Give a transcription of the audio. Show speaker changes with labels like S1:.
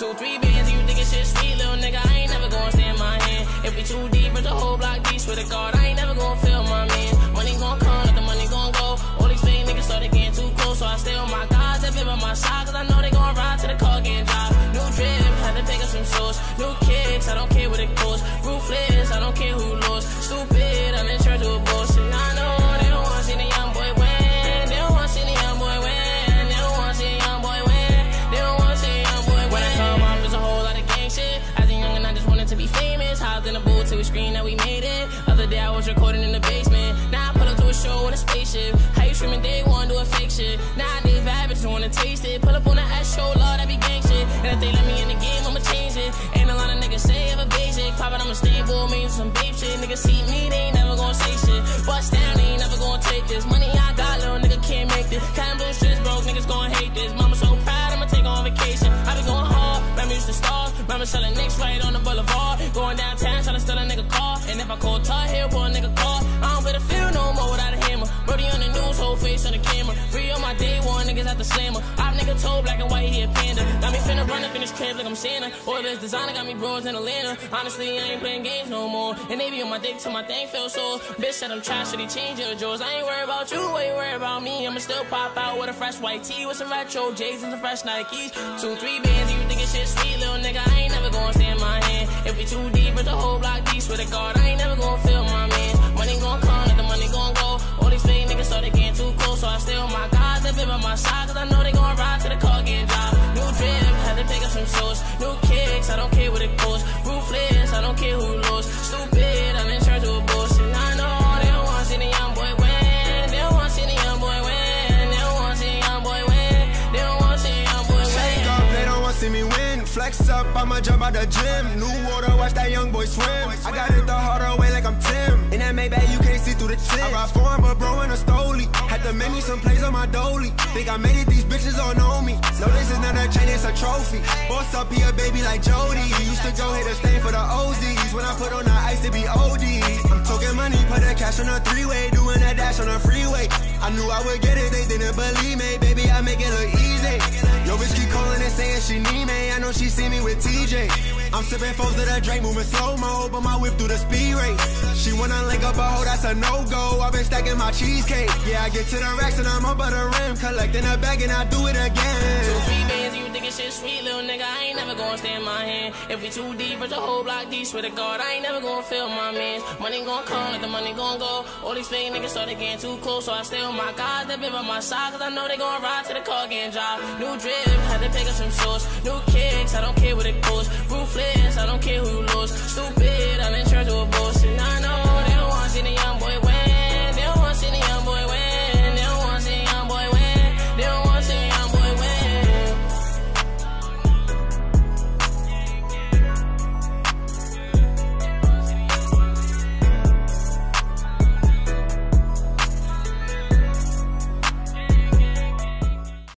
S1: Two, three bands, and you think it's shit sweet, little nigga. I ain't never gonna stand my hand. If we too deep, it's a whole block deep. Swear to God, I ain't never gonna feel my man. Money gon' come, let the money gon' go. All these fake niggas started getting too close, so I stay on my guys that been by my side, cause I know they gon' ride to the car getting dropped. New drip, had to pick up some shoes. New this. Money I got, little nigga can't make this. Kind blue shit's broke, niggas gonna hate this. Mama so proud, I'ma take on vacation. I be going hard, remember used to stars. Remember selling nicks right on the boulevard. Going downtown, trying to steal a nigga car. And if I call Tar Heel, pull a nigga car. I don't better feel no more without a hammer. Brody on the news, whole face on the camera. Free on my day one, niggas at the slammer. Nigga told black and white, he a panda. Got me finna run up in this crib like I'm Santa. All this designer got me bros in Atlanta. Honestly, I ain't playing games no more. And they be on my dick till my thing feel sore. Bitch said I'm trash, should he change your drawers? I ain't worried about you, why you worried about me? I'ma still pop out with a fresh white tee with some retro J's and some fresh Nikes. Two, three bands, you think it's shit sweet, little nigga. I ain't never gonna stand my hand. If we too deep, it's a whole block deep. Swear to God,
S2: Flex up, I'ma jump out the gym. New water, watch that young boy swim. I got it the harder way like I'm Tim. In that Maybach, you can't see through the tint. I ride foreign, but bro in a stoley. Had to make me some plays on my dolly. Think I made it, these bitches all know me. No, this is not a chain, it's a trophy. Boss up here, baby, like Jody. Used to go hit a stain for the OZs. When I put on the ice, it be OD. I'm talking money, put the cash on a three-way. Doing that dash on a freeway. I knew I would get it, they didn't believe me. Baby, I make it look easy. Yo, bitch keep she see me with TJ. I'm sipping foes to the Drake, moving slow-mo, but my whip through the speed rate. She wanna link up a hoe, that's a no-go. I've been stacking my cheesecake. Yeah, I get to the racks and I'm up at the rim, collecting a bag and I do it again
S1: gon' stay in my hand. If we too deep, it's a whole block deep. Swear to God, I ain't never gon' fail my mans. Money gon' come, let the money gon' go. All these fake niggas started getting too close, so I stay with my guys that been by my side, cause I know they gon' ride to the car getting dropped. New drip, had to pick up some shorts. New kicks, I don't care what it costs. Ruthless, I don't care who you lose. Stupid, I done